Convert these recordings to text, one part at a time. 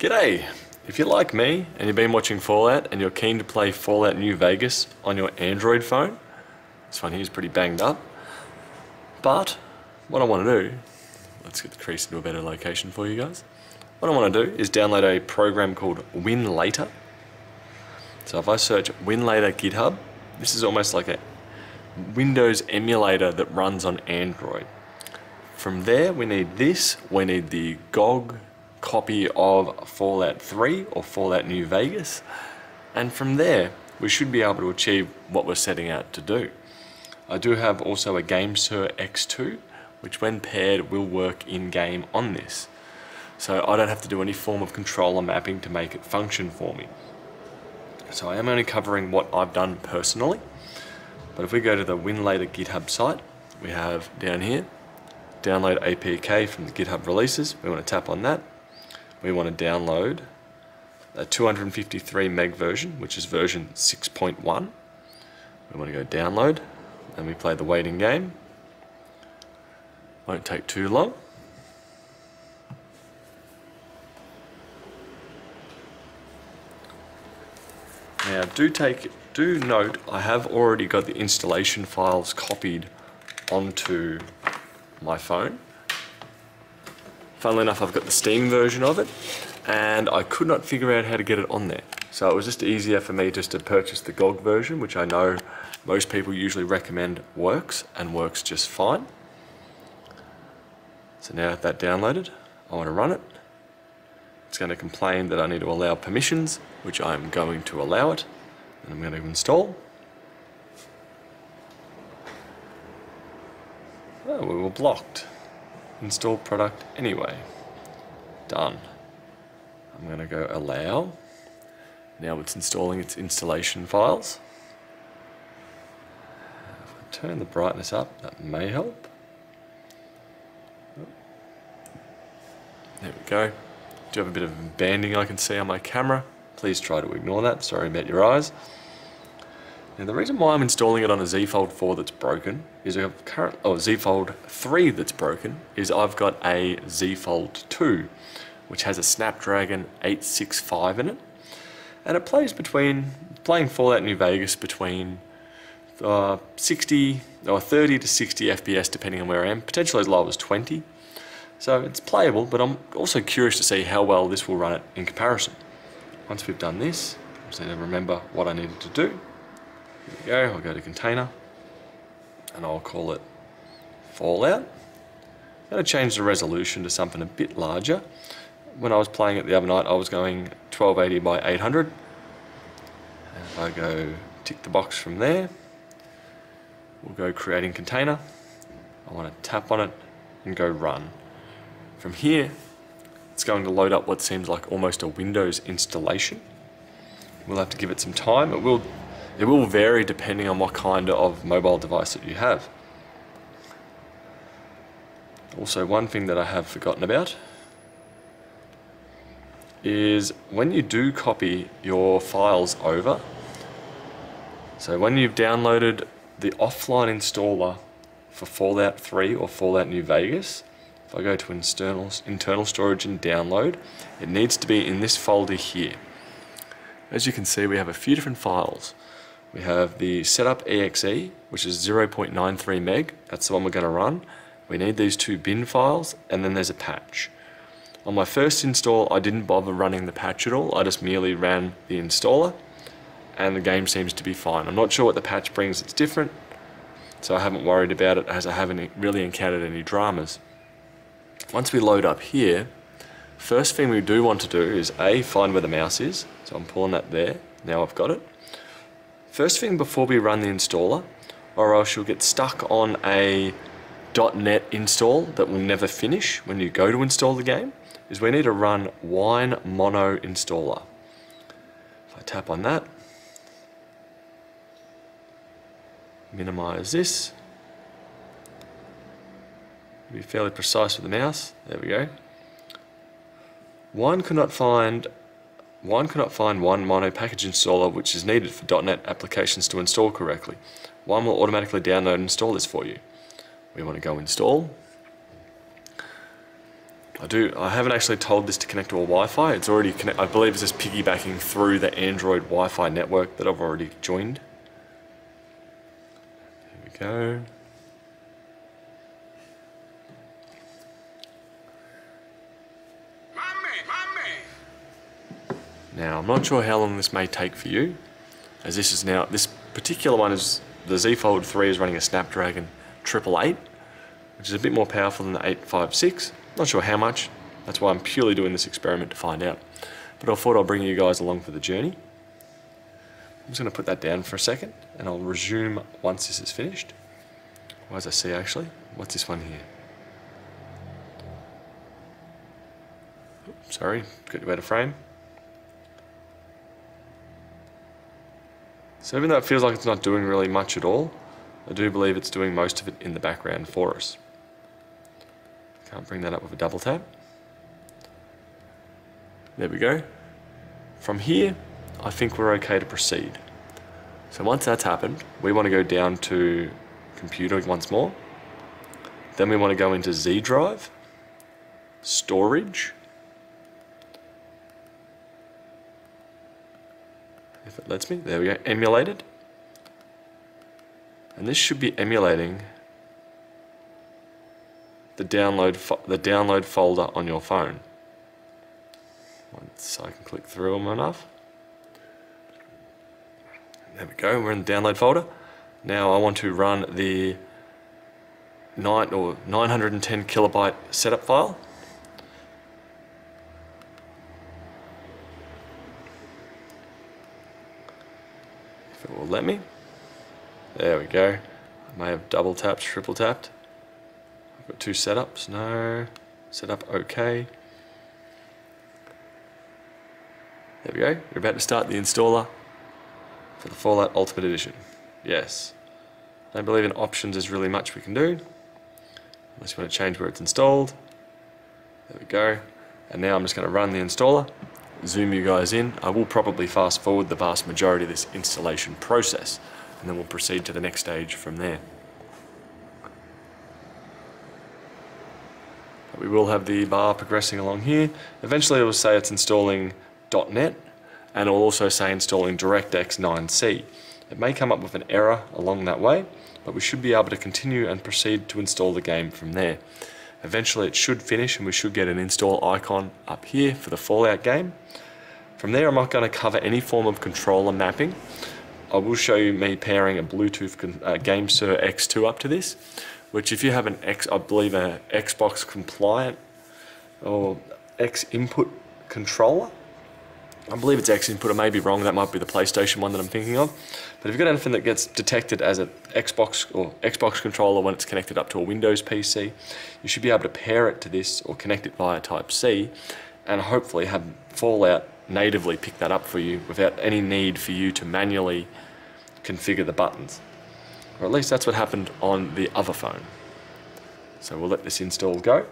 G'day! If you're like me and you've been watching Fallout and you're keen to play Fallout New Vegas on your Android phone, this one here is pretty banged up, but what I want to do, let's get the crease into a better location for you guys. What I want to do is download a program called Winlator. So if I search Winlator GitHub, this is almost like a Windows emulator that runs on Android. From there, we need this, we need the GOG copy of Fallout 3 or Fallout New Vegas, and from there, we should be able to achieve what we're setting out to do. I do have also a GameSir X2, which when paired will work in-game on this. So I don't have to do any form of controller mapping to make it function for me. So I am only covering what I've done personally. But if we go to the Winlator GitHub site, we have down here, download APK from the GitHub releases. We want to tap on that. We want to download a 253 meg version, which is version 6.1. We want to go download, and we play the waiting game. Won't take too long. Now do take do note I have already got the installation files copied onto my phone. Funnily enough I've got the Steam version of it and I could not figure out how to get it on there. So it was just easier for me just to purchase the GOG version which I know most people usually recommend works and works just fine. So now that downloaded, I want to run it. It's going to complain that I need to allow permissions, which I'm going to allow it. And I'm going to install. Oh, we were blocked. Install product anyway. Done. I'm going to go allow. Now it's installing its installation files. If I turn the brightness up, that may help. There we go. Do you have a bit of banding I can see on my camera. Please try to ignore that. Sorry about your eyes. Now the reason why I'm installing it on a Z Fold 4 that's broken is I have current oh Z Fold 3 that's broken is I've got a Z Fold 2 which has a Snapdragon 865 in it and it plays between playing Fallout New Vegas between uh, 60 or 30 to 60 FPS depending on where I am, potentially as low as 20. So it's playable, but I'm also curious to see how well this will run it in comparison. Once we've done this, I just need to remember what I needed to do. We go, I'll go to container, and I'll call it Fallout. I'm going to change the resolution to something a bit larger. When I was playing it the other night, I was going 1280 by 800. And if I go tick the box from there, we'll go creating container. I want to tap on it and go run. From here, it's going to load up what seems like almost a Windows installation. We'll have to give it some time. It will, it will vary depending on what kind of mobile device that you have. Also, one thing that I have forgotten about is when you do copy your files over, so when you've downloaded the offline installer for Fallout 3 or Fallout New Vegas, if I go to internal, internal storage and download, it needs to be in this folder here. As you can see, we have a few different files. We have the setup exe, which is 0.93 meg. That's the one we're going to run. We need these two bin files, and then there's a patch. On my first install, I didn't bother running the patch at all. I just merely ran the installer, and the game seems to be fine. I'm not sure what the patch brings that's different, so I haven't worried about it as I haven't really encountered any dramas. Once we load up here, first thing we do want to do is A, find where the mouse is. So I'm pulling that there, now I've got it. First thing before we run the installer, or else you'll get stuck on a .NET install that will never finish when you go to install the game, is we need to run wine mono installer. If I tap on that, minimize this, be fairly precise with the mouse. There we go. Wine could not find Wine cannot find one mono package installer which is needed for .NET applications to install correctly. Wine will automatically download and install this for you. We want to go install. I do. I haven't actually told this to connect to a Wi-Fi. It's already connect. I believe it's just piggybacking through the Android Wi-Fi network that I've already joined. Here we go. Now, I'm not sure how long this may take for you, as this is now, this particular one is, the Z Fold 3 is running a Snapdragon 888, which is a bit more powerful than the 856. Not sure how much, that's why I'm purely doing this experiment to find out. But I thought I'd bring you guys along for the journey. I'm just going to put that down for a second, and I'll resume once this is finished. What does I see actually? What's this one here? Oops, sorry, got you out of frame. So even though it feels like it's not doing really much at all, I do believe it's doing most of it in the background for us. Can't bring that up with a double tap. There we go. From here, I think we're okay to proceed. So once that's happened, we want to go down to computer once more. Then we want to go into Z drive, storage, if it lets me. There we go, emulated. And this should be emulating the download the download folder on your phone. Once I can click through them enough. There we go, we're in the download folder. Now I want to run the nine or 910 kilobyte setup file. Let me. There we go. I may have double tapped, triple tapped. I've got two setups. No. Setup OK. There we go. We're about to start the installer for the Fallout Ultimate Edition. Yes. I don't believe in options there's really much we can do. Unless you want to change where it's installed. There we go. And now I'm just going to run the installer zoom you guys in. I will probably fast forward the vast majority of this installation process and then we'll proceed to the next stage from there. We will have the bar progressing along here. Eventually it will say it's installing .NET and it will also say installing DirectX 9C. It may come up with an error along that way, but we should be able to continue and proceed to install the game from there. Eventually it should finish and we should get an install icon up here for the Fallout game. From there I'm not going to cover any form of controller mapping. I will show you me pairing a Bluetooth uh, GameSir X2 up to this, which if you have an X, I believe a Xbox compliant or X input controller, I believe it's X input, I may be wrong, that might be the PlayStation one that I'm thinking of. But if you've got anything that gets detected as an Xbox or Xbox controller when it's connected up to a Windows PC, you should be able to pair it to this or connect it via Type-C and hopefully have Fallout natively pick that up for you without any need for you to manually configure the buttons. Or at least that's what happened on the other phone. So we'll let this install go.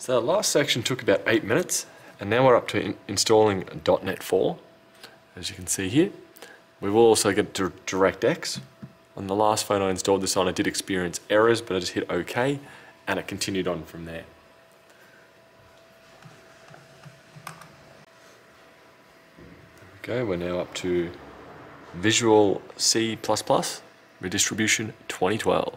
So the last section took about eight minutes and now we're up to in installing .NET 4 as you can see here. We will also get to DirectX. On the last phone I installed this on I did experience errors but I just hit OK and it continued on from there. Okay, we're now up to Visual C++ Redistribution 2012.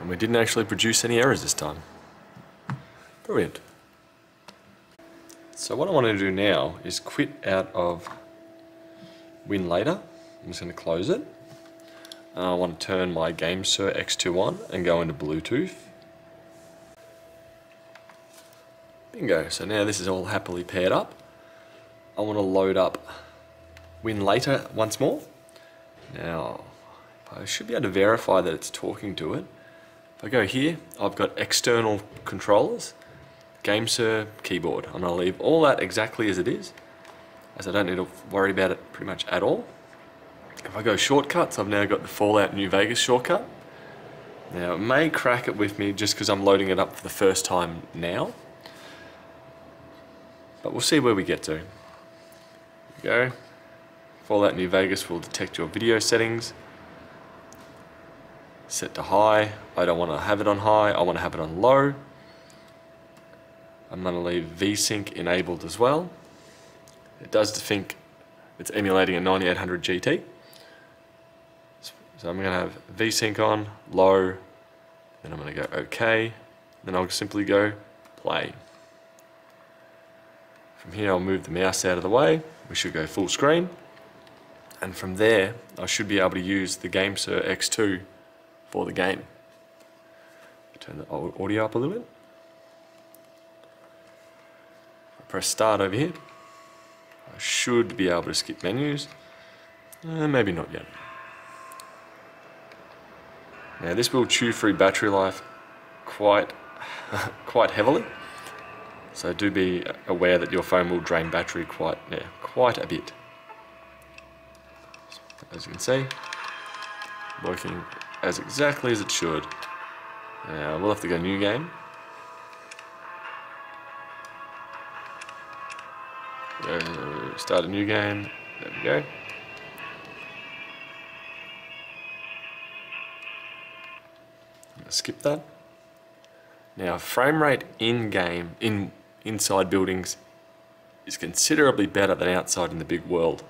And we didn't actually produce any errors this time. Brilliant. So what I want to do now is quit out of Winlator. I'm just going to close it. and I want to turn my GameSir X2 on and go into Bluetooth. Bingo, so now this is all happily paired up. I want to load up Winlator once more. Now, I should be able to verify that it's talking to it. If I go here, I've got external controllers, GameSir keyboard. I'm going to leave all that exactly as it is, as I don't need to worry about it pretty much at all. If I go shortcuts, I've now got the Fallout New Vegas shortcut. Now, it may crack it with me just because I'm loading it up for the first time now. But we'll see where we get to. go. Fallout New Vegas will detect your video settings. Set to high. I don't want to have it on high. I want to have it on low. I'm going to leave VSync enabled as well. It does think it's emulating a 9800 GT. So I'm going to have VSync on, low, then I'm going to go OK, then I'll simply go play. From here I'll move the mouse out of the way, we should go full screen. And from there I should be able to use the GameSir X2 for the game. Turn the audio up a little bit. press start over here. I should be able to skip menus. Uh, maybe not yet. Now this will chew through battery life quite, quite heavily. So do be aware that your phone will drain battery quite, yeah, quite a bit. As you can see, working as exactly as it should. Now we'll have to go new game. start a new game. There we go. Skip that. Now frame rate in game, in inside buildings is considerably better than outside in the big world.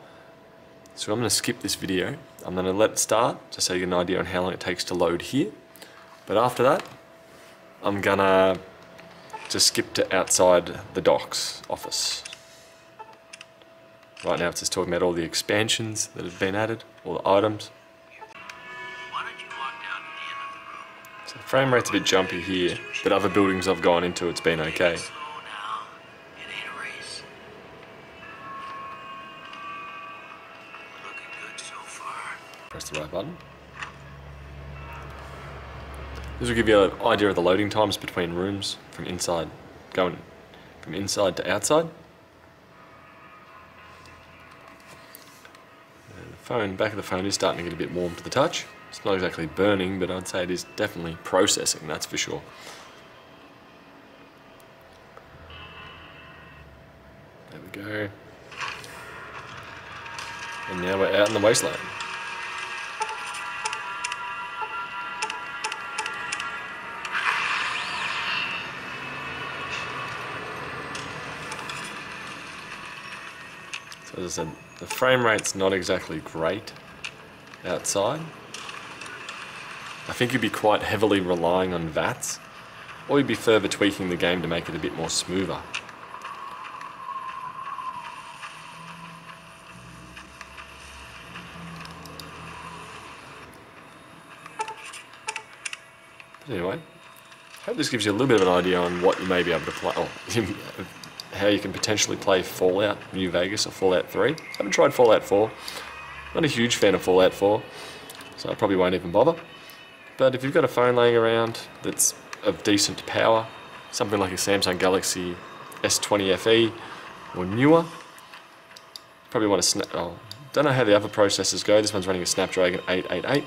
So I'm going to skip this video. I'm going to let it start just so you get an idea on how long it takes to load here. But after that, I'm going to just skip to outside the Doc's office. Right now it's just talking about all the expansions that have been added, all the items. So frame rate's a bit jumpy here, but other buildings I've gone into it's been okay. The right button. This will give you an idea of the loading times between rooms from inside, going from inside to outside. The phone, back of the phone is starting to get a bit warm to the touch. It's not exactly burning, but I'd say it is definitely processing, that's for sure. There we go. And now we're out in the wasteland. So as I said, the frame rate's not exactly great outside. I think you'd be quite heavily relying on VATS, or you'd be further tweaking the game to make it a bit more smoother. But anyway, I hope this gives you a little bit of an idea on what you may be able to play, oh, or how you can potentially play Fallout New Vegas or Fallout 3. I haven't tried Fallout 4. Not a huge fan of Fallout 4, so I probably won't even bother. But if you've got a phone laying around that's of decent power, something like a Samsung Galaxy S20 FE or newer, probably want to snap. Oh, don't know how the other processors go. This one's running a Snapdragon 888.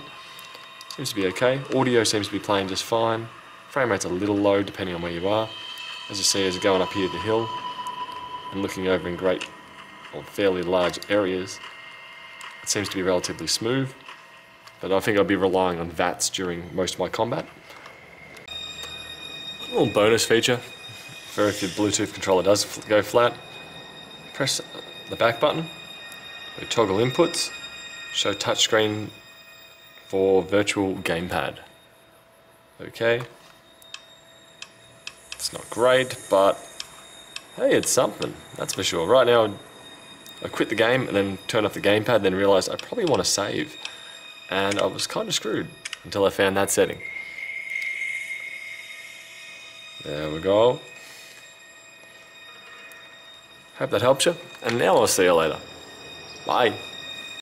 Seems to be okay. Audio seems to be playing just fine. Frame rate's a little low depending on where you are. As you see, as you're going up here the hill and looking over in great or fairly large areas, it seems to be relatively smooth. But I think I'll be relying on VATS during most of my combat. A little bonus feature for if your Bluetooth controller does go flat, press the back button, toggle inputs, show touchscreen for virtual gamepad. Okay. It's not great, but hey, it's something, that's for sure. Right now, I quit the game and then turn off the gamepad, then realised I probably want to save. and I was kind of screwed until I found that setting. There we go. Hope that helps you, and now I'll see you later. Bye.